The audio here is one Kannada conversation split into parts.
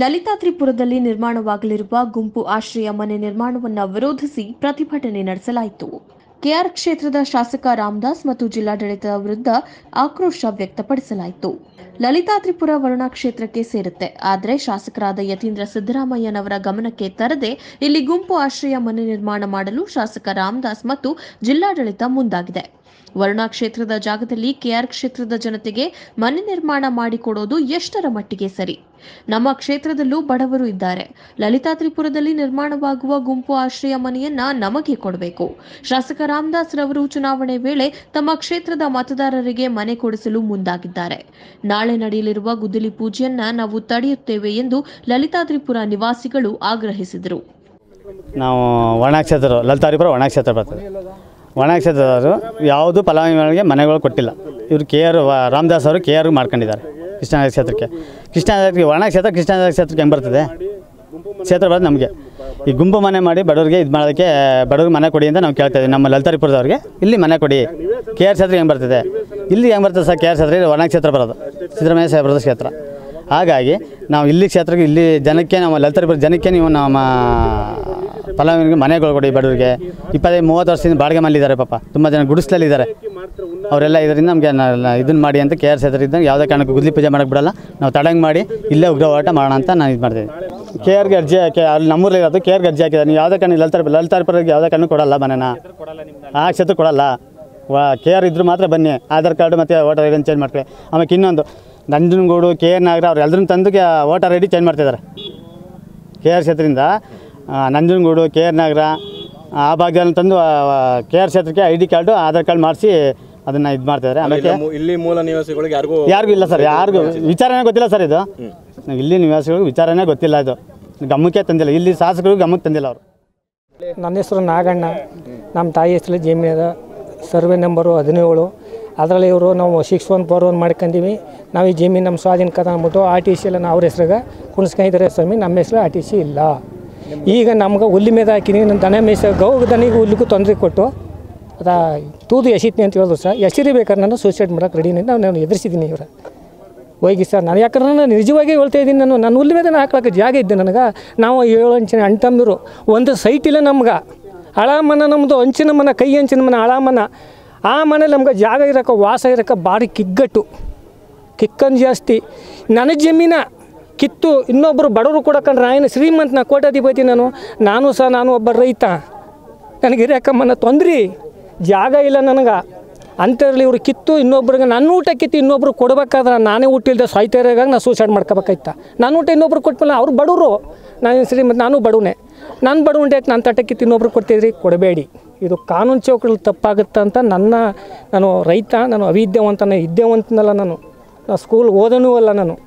ಲಲಿತಾದ್ರಿಪುರದಲ್ಲಿ ನಿರ್ಮಾಣವಾಗಲಿರುವ ಗುಂಪು ಆಶ್ರಯ ಮನೆ ನಿರ್ಮಾಣವನ್ನು ವಿರೋಧಿಸಿ ಪ್ರತಿಭಟನೆ ನಡೆಸಲಾಯಿತು. ಕೆಆರ್ ಕ್ಷೇತ್ರದ ಶಾಸಕ ರಾಮದಾಸ್ ಮತ್ತು ಜಿಲ್ಲಾಡಳಿತದ ವಿರುದ್ಧ ಆಕ್ರೋಶ ವ್ಯಕ್ತಪಡಿಸಲಾಯಿತು. ಲಲಿತಾತ್ರಿಪುರ ವರುಣಾ ಕ್ಷೇತ್ರಕ್ಕೆ ಸೇರುತ್ತೆ. ಆದರೆ ಶಾಸಕರಾದ ಯತೀಂದ್ರ ಸಿದ್ದರಾಮಯ್ಯನವರ ಗಮನಕ್ಕೆ ತರದೆ ಇಲ್ಲಿ ಗುಂಪು ಆಶ್ರಯ ಮನೆ ನಿರ್ಮಾಣ ಮಾಡಲು ಶಾಸಕ ರಾಮದಾಸ್ ಮತ್ತು ಜಿಲ್ಲಾಡಳಿತ ಮುಂದಾಗಿದೆ. ವರುಣಾ ಕ್ಷೇತ್ರದ ಜಾಗದಲ್ಲಿ ಕೆಆರ್ ಕ್ಷೇತ್ರದ ಜನತೆಗೆ ಮನೆ ನಿರ್ಮಾಣ ಮಾಡಿಕೊಡೋದು ಎಷ್ಟರ ಮಟ್ಟಿಗೆ ಸರಿ? ನಮ್ಮ ಕ್ಷೇತ್ರದಲ್ಲೂ ಬಡವರು ಇದ್ದಾರೆ. ಲಲಿತಾದ್ರಿಪುರದಲ್ಲಿ ನಿರ್ಮಾಣವಾಗುವ ಗುಂಪು ಆಶ್ರಯ ಮನೆಯನ್ನ ನಮಗೆ ಕೊಡಬೇಕು. ಶಾಸಕ ರಾಮದಾಸ್ ರವರು ಚುನಾವಣೆ ವೇಳೆ ತಮ್ಮ ಕ್ಷೇತ್ರದ ಮತದಾರರಿಗೆ ಮನೆ ಕೊಡಿಸಲು ಮುಂದಾಗಿದ್ದಾರೆ. ನಾಳೆ ನಡೆಯಲಿರುವ ಗುದ್ದಲಿ ಪೂಜೆಯನ್ನ ನಾವು ತಡೆಯುತ್ತೇವೆ ಎಂದು ಲಲಿತಾದ್ರಿಪುರ ನಿವಾಸಿಗಳು ಆಗ್ರಹಿಸಿದರು. ನಾವು ಲಲಿತಾರಿಪುರ ಒಣಕ್ಷೇತ್ರ ಬರ್ತದೆ. ಒಣಕ್ಷೇತ್ರದವರು ಯಾವುದು ಫಲಾನುಭವಿಗಳಿಗೆ ಮನೆಗಳು ಕೊಟ್ಟಿಲ್ಲ. ಇವರು ಕೆ ಆರ್ ರಾಮದಾಸ್ ಅವರು ಕೆ ಆರ್ ಮಾಡ್ಕೊಂಡಿದ್ದಾರೆ ಕೃಷ್ಣನಗರ ಕ್ಷೇತ್ರಕ್ಕೆ. ಕೃಷ್ಣನಗರಕ್ಕೆ ಒಣಕ್ಷೇತ್ರ ಕೃಷ್ಣನಗರ ಕ್ಷೇತ್ರಕ್ಕೆ ಹೆಂಗೆ ಬರ್ತದೆ? ಕ್ಷೇತ್ರ ಬರೋದು ನಮಗೆ. ಈ ಗುಂಪು ಮನೆ ಮಾಡಿ ಬಡವರಿಗೆ ಇದು ಮಾಡೋದಕ್ಕೆ ಬಡವ್ರಿಗೆ ಮನೆ ಕೊಡಿ ಅಂತ ನಾವು ಕೇಳ್ತಾ ಇದ್ದೀವಿ. ನಮ್ಮ ಲಲಿತಾರಿಪುರದವ್ರಿಗೆ, ಇಲ್ಲಿ ಮನೆ ಕೊಡಿ. ಕೆ ಆರ್ ಕ್ಷೇತ್ರ ಹೆಂಗೆ ಬರ್ತದೆ? ಇಲ್ಲಿ ಹೆಂಗೆ ಬರ್ತದೆ ಸರ್ ಕೆ ಆರ್ ಕ್ಷೇತ್ರ? ಒಣ ಕ್ಷೇತ್ರ ಬರೋದು. ಸಿದ್ದರಾಮಯ್ಯ ಸಾಹೇಬ್ರದ ಕ್ಷೇತ್ರ. ಹಾಗಾಗಿ ನಾವು ಇಲ್ಲಿ ಕ್ಷೇತ್ರಕ್ಕೆ, ಇಲ್ಲಿ ಜನಕ್ಕೆ, ನಮ್ಮ ಲಲಿತಾರಿಪುರ ಜನಕ್ಕೆ ನೀವು ನಮ್ಮ ಫಲಾನುಭವಿಗೆ ಮನೆಗಳು ಕೊಡಿ ಬಡವರಿಗೆ. ಇಪ್ಪತ್ತೈದು, ಮೂವತ್ತು ವರ್ಷದಿಂದ ಬಾಡಿಗೆ ಮಲ್ಲಿದ್ದಾರೆ ಪಾಪ. ತುಂಬ ಜನ ಗುಡಿಸ್ಲಲ್ಲಿದ್ದಾರೆ. ಅವರೆಲ್ಲ ಇದರಿಂದ ನಮಗೆ ಇದನ್ನು ಮಾಡಿ ಅಂತ ಕೆ ಆರ್ ಕ್ಷೇತ್ರದಿಂದ ಯಾವುದೇ ಕಾರಣಕ್ಕೆ ಗುದ್ಲಿ ಪೂಜೆ ಮಾಡೋಕ್ಕೆ ಬಿಡಲ್ಲ. ನಾವು ತಡಂಗೆ ಮಾಡಿ ಇಲ್ಲೇ ಉಗ್ರ ಹೋರಾಟ ಮಾಡೋಣ ಅಂತ ನಾನು ಇದು ಮಾಡ್ತೀನಿ ಕೆ ಆರ್ಗೆ ಅರ್ಜಿ ಹಾಕಿ, ಅಲ್ಲಿ ನಮ್ಮೂರಲ್ಲಿ ಇರೋದು ಕೆ ಆರ್ಗೆ ಅರ್ಜಿ ಹಾಕಿದ್ದಾರೆ. ನೀವು ಯಾವುದೇ ಕಾರಣ ಲಲಿತಾರ್ ಲಲಿತಾರಿಪುರಕ್ಕೆ ಯಾವುದೇ ಕಾರಣ ಕೊಡಲ್ಲ ಮನೆನ. ಆ, ಕ್ಷೇತ್ರ ಕೊಡಲ್ಲ. ವಾ, ಕೆ ಆರ್ ಇದ್ದರೂ ಮಾತ್ರ ಬನ್ನಿ. ಆಧಾರ್ ಕಾರ್ಡ್ ಮತ್ತು ವೋಟರ್ ಐ ಚೇಂಜ್ ಮಾಡ್ಕೊಳ್ಳಿ. ಆಮೇಲೆ ಇನ್ನೊಂದು, ನಂಜನಗೂಡು, ಕೆ ಆರ್ ನಾಗರ ಅವ್ರು ಎಲ್ಲರೂ ತಂದು ವೋಟರ್ ಐ ಡಿ ಚೇಂಜ್ ಮಾಡ್ತಿದ್ದಾರೆ ಕೆ ಆರ್ ಕ್ಷೇತ್ರದಿಂದ ನಂಜನಗೂಡು ಕೆ ಆರ್ ನಗರ ಆ ಭಾಗದಲ್ಲಿ ತಂದು ಕೆ ಆರ್ ಕ್ಷೇತ್ರಕ್ಕೆ I D card Aadhaar card ಮಾಡಿಸಿ ಅದನ್ನು ಇದು ಮಾಡ್ತಿದ್ದಾರೆ. ಆಮೇಲೆ ಇಲ್ಲಿ ಮೂಲ ನಿವಾಸಿಗಳಿಗೆ ಯಾರಿಗೂ ಯಾರಿಗೂ ಇಲ್ಲ ಸರ್ ಯಾರಿಗೂ ವಿಚಾರನೇ ಗೊತ್ತಿಲ್ಲ. ಸರ್ ಇದು. ನಾವು ಇಲ್ಲಿ ನಿವಾಸಿಗಳಿಗೆ ವಿಚಾರನೇ ಗೊತ್ತಿಲ್ಲ ಇದು. ಗಮ್ಮಕ್ಕೆ ತಂದಿಲ್ಲ. ಇಲ್ಲಿ ಶಾಸಕರು ಗಮ್ಮಕ್ಕೆ ತಂದಿಲ್ಲ ಅವರು. ನನ್ನ ಹೆಸರು ನಾಗಣ್ಣ. ನಮ್ಮ ತಾಯಿ ಹೆಸರು ಜಮೀನ ಅದ. ಸರ್ವೆ ನಂಬರು ಹದಿನೇಳು. ಅದರಲ್ಲಿ ಇವರು ನಾವು ಸಿಕ್ಸ್ ಒನ್ ಫೋರ್ ಒನ್ ಮಾಡ್ಕೊಂಡೀವಿ ನಾವು ಈ ಜಮೀನು ನಮ್ಮ ಸ್ವಾಧೀನ ಕದ ಅಂದ್ಬಿಟ್ಟು ಆರ್ ಟಿ ಸಿ ಎಲ್ಲ ನಾವು ಅವ್ರ ಹೆಸ್ರಾಗ ಕುಣಿಸ್ಕೊಂಡಿದ್ದಾರೆ ಸ್ವಾಮಿ. ನಮ್ಮ ಹೆಸರು ಆರ್ ಟಿ ಸಿ ಇಲ್ಲ. ಈಗ ನಮ್ಗೆ ಹುಲ್ಲಿ ಮೇದ ಹಾಕಿನಿ ನನ್ನ ದನ ಮೇಯ್ಸ ಗೌ ದನಿಗೂ ಹುಲ್ಲಿಗೂ ತೊಂದರೆ ಕೊಟ್ಟು, ಅದ ತೂದು ಎಸಿತ್ನಿ ಅಂತ ಹೇಳಿದ್ರು ಸರ್. ಎಸಿರಿ ಬೇಕಾದ್ರೆ ನಾನು ಸೂಸೈಡ್ ಮಾಡೋಕೆ ರೆಡಿ ನಾನು ಎದುರಿಸಿದ್ದೀನಿ ಇವರ. ಹೋಗಿ ಸರ್, ನಾನು ಯಾಕಂದ್ರೆ ನಾನು ನಿಜವಾಗಿ ಹೇಳ್ತಾ ಇದ್ದೀನಿ, ನಾನು ನನ್ನ ಹುಲ್ಲು ಮೇಲೆ ಹಾಕ್ಲಕ್ಕೆ ಜಾಗ ಇದ್ದೆ ನನಗೆ. ನಾವು ಏಳು ಅಂಚಿನ ಅಣ್ತಂದಿರು ಒಂದು ಸೈಟ್ ಇಲ್ಲ ನಮ್ಗೆ. ಹಳ ಮನ ನಮ್ಮದು ಅಂಚಿನ ಮನ, ಕೈ ಅಂಚಿನ ಮನ, ಹಳ ಮನ. ಆ ಮನೇಲಿ ನಮ್ಗೆ ಜಾಗ ಇರೋಕೆ ವಾಸ ಇರೋಕೆ ಭಾರಿ ಕಿಗ್ಗಟ್ಟು. ಕಿಕ್ಕನ್ ಜಾಸ್ತಿ ನನ್ನ ಜಮೀನ ಕಿತ್ತು ಇನ್ನೊಬ್ಬರು ಬಡವರು ಕೊಡಕಂಡ್ರೆ ನಾನು ಶ್ರೀಮಂತ ನಾ ನಾನು. ನಾನು ಸಹ ನಾನು ಒಬ್ಬ ರೈತ. ನನಗೆ ಇರಕ್ಕಮ್ಮನ ತೊಂದ್ರೆ. ಜಾಗ ಇಲ್ಲ ನನಗೆ. ಅಂಥದ್ರಲ್ಲಿ ಇವರು ಕಿತ್ತು ಇನ್ನೊಬ್ರಿಗೆ, ನನ್ನ ಊಟ ಕಿತ್ತು ಇನ್ನೊಬ್ರು ಕೊಡಬೇಕಾದ್ರೆ ನಾನೇ ಊಟ ಇಲ್ಲದೆ ಸಾಯ್ತಾ ನಾನು ಸೂಸೈಡ್ ಮಾಡ್ಕೋಬೇಕಾಯ್ತ? ನನ್ನ ಊಟ ಇನ್ನೊಬ್ರು ಕೊಟ್ಮೇಲೆ ಅವ್ರು ಬಡವರು. ನಾನು ಶ್ರೀಮಂತ, ನಾನು ಬಡವನೇ. ನಾನು ಬಡವಂಟೆ ನಾನು ತಟ್ಟೆ ಕಿತ್ತು ಇನ್ನೊಬ್ರು ಕೊಡ್ತಿದ್ರಿ? ಕೊಡಬೇಡಿ. ಇದು ಕಾನೂನು ಚೌಕಲ್ಲಿ ತಪ್ಪಾಗುತ್ತೆ ಅಂತ ನನ್ನ, ನಾನು ರೈತ, ನಾನು ಅವಿದ್ಯಾವಂತನೇ ಇದ್ದೇವಂತನಲ್ಲ ನಾನು. ನಾನು ಸ್ಕೂಲ್ ಓದನೂ ಅಲ್ಲ ನಾನು.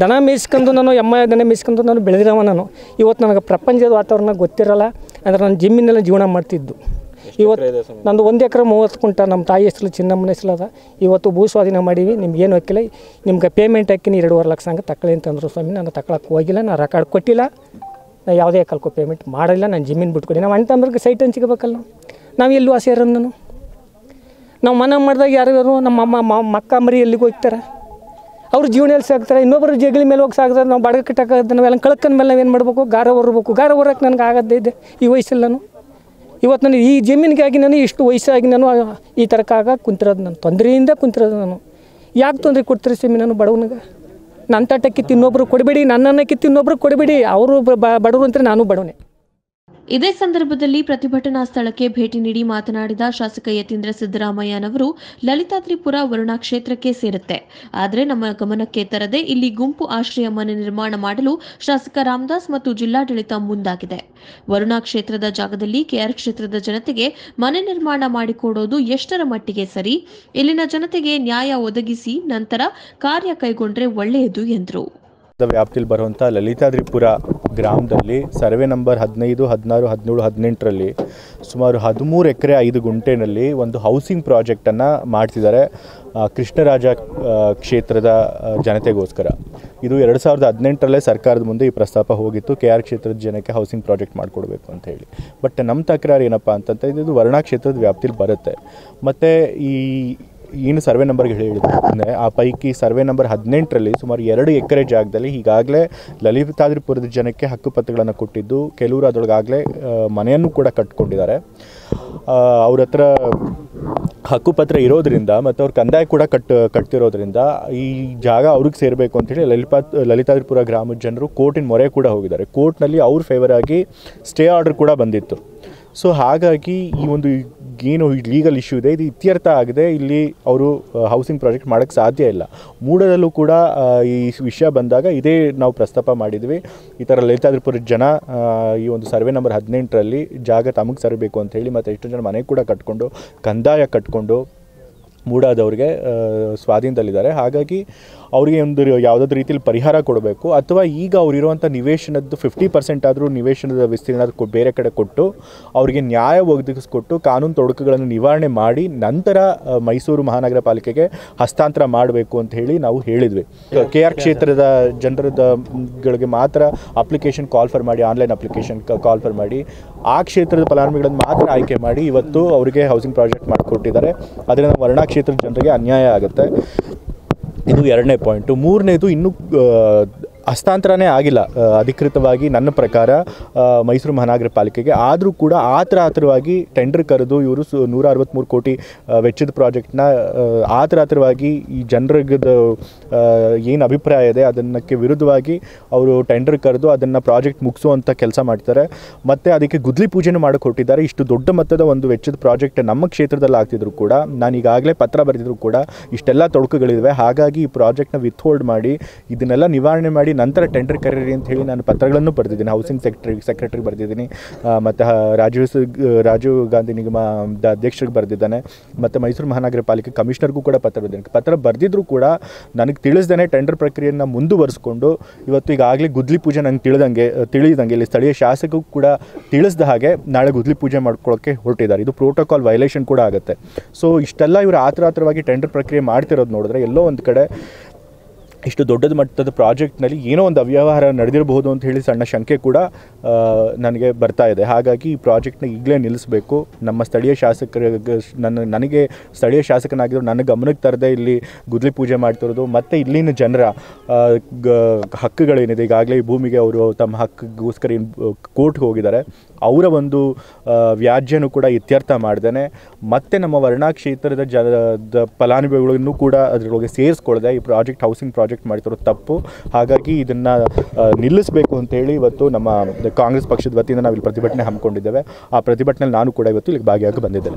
ದನ ಮೇಯಿಸ್ಕೊಂಡು ನಾನು ಎಮ್ಮ ದನ ಮೇಯಿಸ್ಕೊಂಡು ನಾನು ಬೆಳೆದಿರವ ನಾನು. ಇವತ್ತು ನನಗೆ ಪ್ರಪಂಚದ ವಾತಾವರಣ ಗೊತ್ತಿರಲ್ಲ ಅಂದರೆ ನಾನು ಜಿಮ್ಮಿನೆಲ್ಲ ಜೀವನ ಮಾಡ್ತಿದ್ದು. ಇವತ್ತು ನಂದು ಒಂದು ಎಕರೆ ಮೂವತ್ತು ಕುಂಟ ನಮ್ಮ ತಾಯಿ ಹೆಸರು ಚಿನ್ನಮ್ಮನ ಹೆಸರು ಅದ. ಇವತ್ತು ಭೂ ಸ್ವಾಧೀನ ಮಾಡೀವಿ ನಿಮ್ಗೇನು ಹಾಕಿಲ್ಲ ನಿಮ್ಗೆ ಪೇಮೆಂಟ್ ಹಾಕಿನಿ ಎರಡೂವರೆ ಲಕ್ಷ ಹಂಗೆ ತಕ್ಕಳಿ ಅಂತಂದ್ರು ಸ್ವಾಮಿ. ನಾನು ತಕ್ಕಳಕ್ಕೆ ಹೋಗಿಲ್ಲ ನಾನು ರೆಕಾರ್ಡ್ ಕೊಟ್ಟಿಲ್ಲ. ನಾನು ಯಾವುದೇ ಕಲ್ಕೊ ಪೇಮೆಂಟ್ ಮಾಡಿಲ್ಲ ನಾನು ಜಿಮ್ಮಿನ ಬಿಟ್ಕೊಡಿ. ನಾವು ಅಣ್ಣ ಸೈಟ್ ಹಂಚಿಕೋಬೇಕಲ್ಲ ನಾವು. ನಾವು ಎಲ್ಲೂ ವಾಸಿ ಇರೋದು ನಾನು ನಾವು ಮನೆ ಮಾಡಿದಾಗ ಯಾರು ನಮ್ಮ ಅಮ್ಮ ಮಕ್ಕ ಮರಿ ಎಲ್ಲಿಗೆ ಹೋಗ್ತಾರೆ? ಅವ್ರ ಜೀವನ ಎಲ್ಲಿ ಸಾಕ್ತಾರೆ? ಇನ್ನೊಬ್ಬರು ಜಗಲಿ ಮೇಲೆ ಹೋಗಿ ಸಾಕ್ತಾರೆ. ನಾವು ಬಾಡಿಗೆ ಕಟ್ಟಕ್ಕೆ ನಾವೆಲ್ಲ ಕಳ್ಕೊಂಡ ಮೇಲೆ ನಾವೇನು ಮಾಡಬೇಕು? ಗಾರ ಹೊರಬೇಕು. ಗಾರ ಹೊರಕ್ಕೆ ನನಗೆ ಆಗದೇ ಇದೆ ಈ ವಯಸ್ಸಲ್ಲಿ ನಾನು. ಇವತ್ತು ನಾನು ಈ ಜಮೀನಿಗಾಗಿ ನಾನು ಇಷ್ಟು ವಯಸ್ಸಾಗಿ ನಾನು ಈ ಥರಕ್ಕಾಗ ಕುಂತಿರೋದು ನಾನು ತೊಂದರೆಯಿಂದ ಕುಂತಿರೋದು ನಾನು. ಯಾಕೆ ತೊಂದರೆ ಕೊಡ್ತೀರಿ ಸ್ವಾಮಿ ನಾನು ಬಡವನಿಗೆ? ನನ್ನ ತಟ್ಟಕ್ಕೆ ಇನ್ನೊಬ್ರು ಕೊಡಬೇಡಿ. ನನ್ನನ್ನಕ್ಕೆ ಇನ್ನೊಬ್ರು ಕೊಡಬೇಡಿ. ಅವರು ಬಡವರು ಅಂತಾರೆ ನಾನು ಬಡವನೇ. ಇದೇ ಸಂದರ್ಭದಲ್ಲಿ ಪ್ರತಿಭಟನಾ ಸ್ಥಳಕ್ಕೆ ಭೇಟಿ ನೀಡಿ ಮಾತನಾಡಿದ ಶಾಸಕ ಯತೀಂದ್ರ ಸಿದ್ದರಾಮಯ್ಯನವರು ಲಲಿತಾದ್ರಿಪುರ ವರುಣಾ ಕ್ಷೇತ್ರಕ್ಕೆ ಸೇರುತ್ತೆ. ಆದರೆ ನಮ್ಮ ಗಮನಕ್ಕೆ ತರದೆ ಇಲ್ಲಿ ಗುಂಪು ಆಶ್ರಯ ಮನೆ ನಿರ್ಮಾಣ ಮಾಡಲು ಶಾಸಕ ರಾಮದಾಸ್ ಮತ್ತು ಜಿಲ್ಲಾಡಳಿತ ಮುಂದಾಗಿದೆ. ವರುಣಾ ಕ್ಷೇತ್ರದ ಜಾಗದಲ್ಲಿ ಕೆಆರ್ ಕ್ಷೇತ್ರದ ಜನತೆಗೆ ಮನೆ ನಿರ್ಮಾಣ ಮಾಡಿಕೊಡೋದು ಎಷ್ಟರ ಮಟ್ಟಿಗೆ ಸರಿ? ಇಲ್ಲಿನ ಜನತೆಗೆ ನ್ಯಾಯ ಒದಗಿಸಿ ನಂತರ ಕಾರ್ಯ ಕೈಗೊಂಡ್ರೆ ಒಳ್ಳೆಯದು, ಎಂದರು. ವ್ಯಾಪ್ತಿಯಲ್ಲಿ ಬರುವಂತಹ ಲಲಿತಾದ್ರಿಪುರ ಗ್ರಾಮದಲ್ಲಿ ಸರ್ವೆ ನಂಬರ್ ಹದಿನೈದು, ಹದಿನಾರು, ಹದಿನೇಳು, ಹದಿನೆಂಟರಲ್ಲಿ ಸುಮಾರು ಹದಿಮೂರು ಎಕರೆ, ಐದು ಗುಂಟೆನಲ್ಲಿ ಒಂದು ಹೌಸಿಂಗ್ ಪ್ರಾಜೆಕ್ಟನ್ನು ಮಾಡ್ತಿದ್ದಾರೆ ಕೃಷ್ಣರಾಜ ಕ್ಷೇತ್ರದ ಜನತೆಗೋಸ್ಕರ. ಇದು ಎರಡು ಸಾವಿರದ ಹದಿನೆಂಟರಲ್ಲೇ ಸರ್ಕಾರದ ಮುಂದೆ ಈ ಪ್ರಸ್ತಾಪ ಹೋಗಿತ್ತು. ಕೆ ಆರ್ ಕ್ಷೇತ್ರದ ಜನಕ್ಕೆ ಹೌಸಿಂಗ್ ಪ್ರಾಜೆಕ್ಟ್ ಮಾಡಿಕೊಡ್ಬೇಕು ಅಂತ ಹೇಳಿ. ಬಟ್ ನಮ್ಮ ತಕರಾರು ಏನಪ್ಪ ಅಂತಂತ ಇದು ವರ್ಣಾ ಕ್ಷೇತ್ರದ ವ್ಯಾಪ್ತಿಲಿ ಬರುತ್ತೆ. ಮತ್ತು ಈ ಏನು ಸರ್ವೆ ನಂಬರ್ಗೆ ಹೇಳಿದ್ರೆ ಆ ಪೈಕಿ ಸರ್ವೆ ನಂಬರ್ ಹದಿನೆಂಟರಲ್ಲಿ ಸುಮಾರು ಎರಡು ಎಕರೆ ಜಾಗದಲ್ಲಿ ಈಗಾಗಲೇ ಲಲಿತಾದ್ರಿಪುರದ ಜನಕ್ಕೆ ಹಕ್ಕುಪತ್ರಗಳನ್ನು ಕೊಟ್ಟಿದ್ದು ಕೆಲವರು ಅದರೊಳಗಾಗಲೇ ಮನೆಯನ್ನು ಕೂಡ ಕಟ್ಕೊಂಡಿದ್ದಾರೆ. ಅವ್ರ ಹತ್ರ ಹಕ್ಕುಪತ್ರ ಇರೋದ್ರಿಂದ ಮತ್ತು ಅವ್ರ ಕಂದಾಯ ಕೂಡ ಕಟ್, ಕಟ್ತಿರೋದ್ರಿಂದ ಈ ಜಾಗ ಅವ್ರಿಗೆ ಸೇರಬೇಕು ಅಂತೇಳಿ ಲಲಿತಾ, ಲಲಿತಾದ್ರಿಪುರ ಗ್ರಾಮದ ಜನರು ಕೋರ್ಟಿನ ಮೊರೆ ಕೂಡ ಹೋಗಿದ್ದಾರೆ. ಕೋರ್ಟ್ನಲ್ಲಿ ಅವ್ರ ಫೇವರ್ ಆಗಿ ಸ್ಟೇ ಆರ್ಡರ್ ಕೂಡ ಬಂದಿತ್ತು. ಸೊ ಹಾಗಾಗಿ ಈ ಒಂದು ಏನು ಲೀಗಲ್ ಇಶ್ಯೂ ಇದೆ, ಇದು ಇತ್ಯರ್ಥ ಆಗದೆ. ಇಲ್ಲಿ ಅವರು ಹೌಸಿಂಗ್ ಪ್ರಾಜೆಕ್ಟ್ ಮಾಡೋಕ್ಕೆ ಸಾಧ್ಯ ಇಲ್ಲ. ಮೂಡದಲ್ಲೂ ಕೂಡ ಈ ವಿಷಯ ಬಂದಾಗ ಇದೇ ನಾವು ಪ್ರಸ್ತಾಪ ಮಾಡಿದ್ವಿ. ಈ ಥರ ಲಲಿತಾದ್ರಿಪುರ ಜನ ಈ ಒಂದು ಸರ್ವೆ ನಂಬರ್ ಹದಿನೆಂಟರಲ್ಲಿ ಜಾಗ ತಮಗೆ ಸರಿಬೇಕು ಅಂತ ಹೇಳಿ ಮತ್ತು ಎಷ್ಟೊಂದು ಜನ ಮನೆ ಕೂಡ ಕಟ್ಕೊಂಡು, ಕಂದಾಯ ಕಟ್ಕೊಂಡು ಮೂಡಾದವ್ರಿಗೆ ಸ್ವಾಧೀನದಲ್ಲಿದ್ದಾರೆ. ಹಾಗಾಗಿ ಅವರಿಗೆ ಒಂದು ಯಾವುದಾದ್ರು ರೀತಿಯಲ್ಲಿ ಪರಿಹಾರ ಕೊಡಬೇಕು. ಅಥವಾ ಈಗ ಅವರಿರುವಂಥ ನಿವೇಶನದ್ದು ಫಿಫ್ಟಿ ಪರ್ಸೆಂಟ್ ಆದರೂ ನಿವೇಶನದ ವಿಸ್ತೀರ್ಣ ಬೇರೆ ಕಡೆ ಕೊಟ್ಟು ಅವರಿಗೆ ನ್ಯಾಯ ಒದಗಿಸ್ಕೊಟ್ಟು ಕಾನೂನು ತೊಡಕುಗಳನ್ನು ನಿವಾರಣೆ ಮಾಡಿ ನಂತರ ಮೈಸೂರು ಮಹಾನಗರ ಪಾಲಿಕೆಗೆ ಹಸ್ತಾಂತರ ಮಾಡಬೇಕು ಅಂತ ಹೇಳಿ ನಾವು ಹೇಳಿದ್ವಿ. ಕೆ ಆರ್ ಕ್ಷೇತ್ರದ ಜನರದಗಳಿಗೆ ಮಾತ್ರ ಅಪ್ಲಿಕೇಶನ್ ಕಾಲ್ ಫರ್ ಮಾಡಿ, ಆನ್ಲೈನ್ ಅಪ್ಲಿಕೇಶನ್ ಕಾಲ್ ಫರ್ ಮಾಡಿ ಆ ಕ್ಷೇತ್ರದ ಫಲಾನುಭವಿಗಳನ್ನು ಮಾತ್ರ ಆಯ್ಕೆ ಮಾಡಿ ಇವತ್ತು ಅವರಿಗೆ ಹೌಸಿಂಗ್ ಪ್ರಾಜೆಕ್ಟ್ ಮಾಡಿಕೊಟ್ಟಿದ್ದಾರೆ. ಅದರಿಂದ ವರ್ಣಾ ಕ್ಷೇತ್ರದ ಜನರಿಗೆ ಅನ್ಯಾಯ ಆಗುತ್ತೆ. ಇದು ಎರಡನೇ ಪಾಯಿಂಟು ಮೂರನೇದು ಇನ್ನೂ ಹಸ್ತಾಂತರನೇ ಆಗಿಲ್ಲ. ಅಧಿಕೃತವಾಗಿ ನನ್ನ ಪ್ರಕಾರ ಮೈಸೂರು ಮಹಾನಗರ ಪಾಲಿಕೆಗೆ. ಆದರೂ ಕೂಡ ಆತರ ಆತರವಾಗಿ ಟೆಂಡರ್ ಕರೆದು ಇವರು ಸು ನೂರ ಅರವತ್ತ್ಮೂರು ಕೋಟಿ ವೆಚ್ಚದ ಪ್ರಾಜೆಕ್ಟ್ನ ಆತರ ಆತರವಾಗಿ ಈ ಜನರಿಗದ ಏನು ಅಭಿಪ್ರಾಯ ಇದೆ ಅದನ್ನಕ್ಕೆ ವಿರುದ್ಧವಾಗಿ ಅವರು ಟೆಂಡರ್ ಕರೆದು ಅದನ್ನು ಪ್ರಾಜೆಕ್ಟ್ ಮುಗಿಸುವಂಥ ಕೆಲಸ ಮಾಡ್ತಾರೆ. ಮತ್ತು ಅದಕ್ಕೆ ಗುದ್ಲಿ ಪೂಜೆನೂ ಮಾಡಿಕೊಟ್ಟಿದ್ದಾರೆ ಇಷ್ಟು ದೊಡ್ಡ ಮೊತ್ತದ ಒಂದು ವೆಚ್ಚದ ಪ್ರಾಜೆಕ್ಟ್ ನಮ್ಮ ಕ್ಷೇತ್ರದಲ್ಲಿ ಆಗ್ತಿದ್ರು ಕೂಡ, ನಾನು ಈಗಾಗಲೇ ಪತ್ರ ಬರೆದಿದ್ರು ಕೂಡ, ಇಷ್ಟೆಲ್ಲ ತೊಡಕುಗಳಿವೆ. ಹಾಗಾಗಿ ಈ ಪ್ರಾಜೆಕ್ಟ್ನ ವಿತ್ಹೋಲ್ಡ್ ಮಾಡಿ, ಇದನ್ನೆಲ್ಲ ನಿವಾರಣೆ ಮಾಡಿ ನಂತರ ಟೆಂಡರ್ ಕರೀರಿ ಅಂತ ಹೇಳಿ ನಾನು ಪತ್ರಗಳನ್ನು ಬರೆದಿದ್ದೀನಿ. ಹೌಸಿಂಗ್ ಸೆಕ್ರೆಟರಿ ಸೆಕ್ರೆಟರಿ ಬರೆದಿದ್ದೀನಿ. ಮತ್ತು ರಾಜೀವ್ ರಾಜೀವ್ ಗಾಂಧಿ ನಿಗಮದ ಅಧ್ಯಕ್ಷರಿಗೆ ಬರೆದಿದ್ದಾನೆ. ಮತ್ತು ಮೈಸೂರು ಮಹಾನಗರ ಪಾಲಿಕೆ ಕಮಿಷನರ್ಗೂ ಕೂಡ ಪತ್ರ ಬರೆದಿದ್ದೀನಿ. ಪತ್ರ ಬರೆದಿದ್ರೂ ಕೂಡ ನನಗೆ ತಿಳಿಸ್ದೇ ಟೆಂಡರ್ ಪ್ರಕ್ರಿಯೆಯನ್ನು ಮುಂದುವರಿಸ್ಕೊಂಡು ಇವತ್ತು ಈಗಾಗಲೇ ಗುದ್ಲಿ ಪೂಜೆ ನಂಗೆ ತಿಳಿದಂಗೆ ತಿಳಿದಂಗೆ ಇಲ್ಲಿ ಸ್ಥಳೀಯ ಶಾಸಕರು ಕೂಡ ತಿಳಿಸ್ದ ಹಾಗೆ ನಾಳೆ ಗುದ್ಲಿ ಪೂಜೆ ಮಾಡ್ಕೊಳ್ಳೋಕ್ಕೆ ಹೊರಟಿದ್ದಾರೆ. ಇದು ಪ್ರೋಟೋಕಾಲ್ ವೈಲೇಷನ್ ಕೂಡ ಆಗುತ್ತೆ. ಸೊ ಇಷ್ಟೆಲ್ಲ ಇವರು ಆತರ ಆತರವಾಗಿ ಟೆಂಡರ್ ಪ್ರಕ್ರಿಯೆ ಮಾಡ್ತಿರೋದು ನೋಡಿದ್ರೆ ಎಲ್ಲೋ ಒಂದು ಕಡೆ ಇಷ್ಟು ದೊಡ್ಡದ ಮಟ್ಟದ ಪ್ರಾಜೆಕ್ಟ್ನಲ್ಲಿ ಏನೋ ಒಂದು ಅವ್ಯವಹಾರ ನಡೆದಿರಬಹುದು ಅಂತ ಹೇಳಿ ಸಣ್ಣ ಶಂಕೆ ಕೂಡ ನನಗೆ ಬರ್ತಾ ಇದೆ. ಹಾಗಾಗಿ ಈ ಪ್ರಾಜೆಕ್ಟ್ನ ಈಗಲೇ ನಿಲ್ಲಿಸಬೇಕು. ನಮ್ಮ ಸ್ಥಳೀಯ ಶಾಸಕರ ನನ್ನ, ನನಗೆ ಸ್ಥಳೀಯ ಶಾಸಕನಾಗಿರೋ ನನ್ನ ಗಮನಕ್ಕೆ ತರದೆ ಇಲ್ಲಿ ಗುದ್ಲಿ ಪೂಜೆ ಮಾಡ್ತಿರೋದು, ಮತ್ತು ಇಲ್ಲಿನ ಜನರ ಹಕ್ಕುಗಳೇನಿದೆ, ಈಗಾಗಲೇ ಈ ಭೂಮಿಗೆ ಅವರು ತಮ್ಮ ಹಕ್ಕಿಗೋಸ್ಕರ ಕೋರ್ಟ್ಗೆ ಹೋಗಿದ್ದಾರೆ. ಅವರ ಒಂದು ವ್ಯಾಜ್ಯನೂ ಕೂಡ ಇತ್ಯರ್ಥ ಮಾಡ್ದೇನೆ. ಮತ್ತು ನಮ್ಮ ವರ್ಣಾ ಕ್ಷೇತ್ರದ ಜನ ಫಲಾನುಭವಿಗಳನ್ನು ಕೂಡ ಅದರೊಳಗೆ ಸೇರಿಸ್ಕೊಳ್ಳದೆ ಈ ಪ್ರಾಜೆಕ್ಟ್, ಹೌಸಿಂಗ್ ಪ್ರಾಜೆಕ್ಟ್ ಮಾಡ್ತಿರೋ ತಪ್ಪು. ಹಾಗಾಗಿ ಇದನ್ನು ನಿಲ್ಲಿಸಬೇಕು ಅಂತೇಳಿ ಇವತ್ತು ನಮ್ಮ ಕಾಂಗ್ರೆಸ್ ಪಕ್ಷದ ವತಿಯಿಂದ ನಾವು ಇಲ್ಲಿ ಪ್ರತಿಭಟನೆ ಹಮ್ಮಿಕೊಂಡಿದ್ದೇವೆ. ಆ ಪ್ರತಿಭಟನೆಯಲ್ಲಿ ನಾನು ಕೂಡ ಇವತ್ತು ಇಲ್ಲಿಗೆ ಭಾಗಿಯಾಗಿ ಬಂದಿದ್ದೇನೆ.